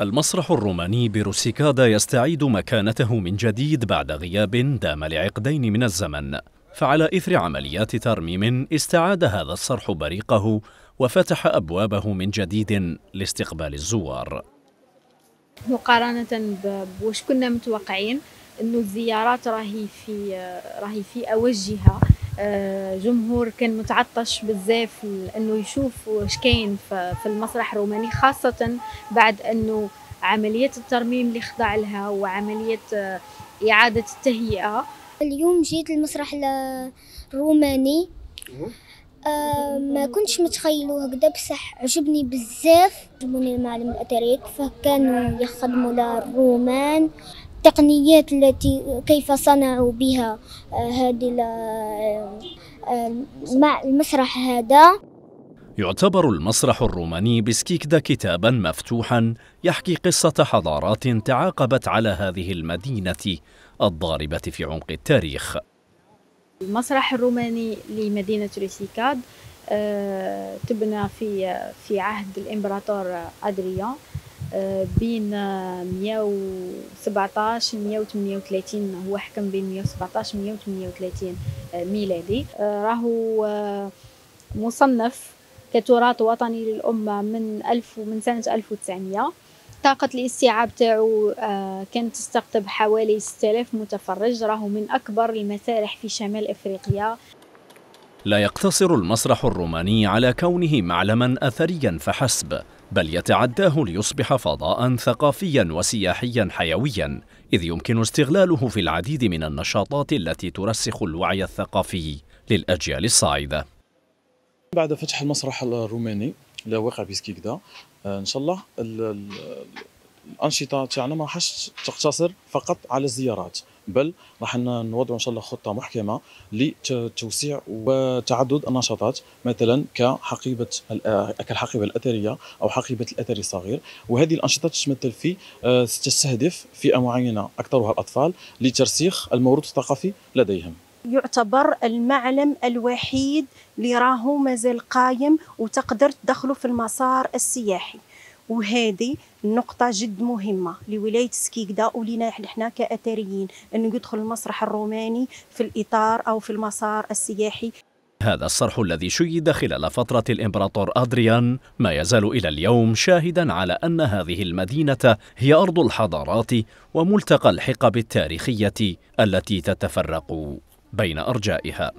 المسرح الروماني بروسيكادا يستعيد مكانته من جديد بعد غياب دام لعقدين من الزمن. فعلى إثر عمليات ترميم استعاد هذا الصرح بريقه وفتح أبوابه من جديد لاستقبال الزوار. مقارنة بوش كنا متوقعين إنه الزيارات راهي في راهي في آه، جمهور كان متعطش بزاف إنه يشوف واش كاين في المسرح الروماني خاصة بعد إنه عملية الترميم اللي خضع لها وعملية آه، إعادة التهيئة. اليوم جيت المسرح الروماني. آه ما كنتش متخيلو هكذا بصح عجبني بزاف عجبوني المعلم الاتريك فكانوا يخدموا للرومان. التقنيات التي كيف صنعوا بها آه، هذه آه، المسرح هذا. يعتبر المسرح الروماني بسكيكدا كتابا مفتوحا يحكي قصة حضارات تعاقبت على هذه المدينة الضاربة في عمق التاريخ. المسرح الروماني لمدينة ريسيكاد آه، تبنى في في عهد الإمبراطور أدريان بين 117 138 هو حكم بين 117 138 ميلادي. راهو مصنف كتراث وطني للأمة من ألف من سنة 1900 طاقة الاستيعاب تاعو كانت تستقطب حوالي 6000 متفرج راهو من أكبر المسارح في شمال أفريقيا. لا يقتصر المسرح الروماني على كونه معلما أثريا فحسب بل يتعداه ليصبح فضاء ثقافيا وسياحيا حيويا إذ يمكن استغلاله في العديد من النشاطات التي ترسخ الوعي الثقافي للأجيال الصاعدة. بعد فتح المسرح الروماني اللي واقع بسكيكدا إن شاء الله الأنشطة تاعنا ما راحش تقتصر فقط على الزيارات بل راح نوضع إن شاء الله خطة محكمة لتوسيع وتعدد النشاطات مثلا كحقيبة كالحقيبة الأثرية أو حقيبة الأثري الصغير. وهذه الأنشطة تتمثل في آه، تستهدف فئة معينة أكثرها الأطفال لترسيخ الموروث الثقافي لديهم. يعتبر المعلم الوحيد اللي راهو مازال قايم وتقدر تدخله في المسار السياحي. وهذه نقطة جد مهمة لولاية سكيكدا ولينا إحنا كأثريين أنه يدخل المسرح الروماني في الإطار أو في المسار السياحي. هذا الصرح الذي شيد خلال فترة الإمبراطور أدريان ما يزال إلى اليوم شاهدا على أن هذه المدينة هي أرض الحضارات وملتقى الحقب التاريخية التي تتفرق بين أرجائها.